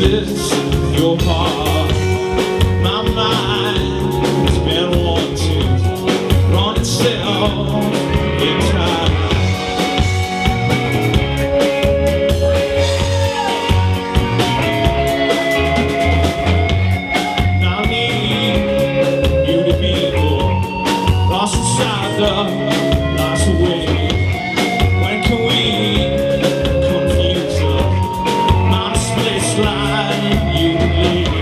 this line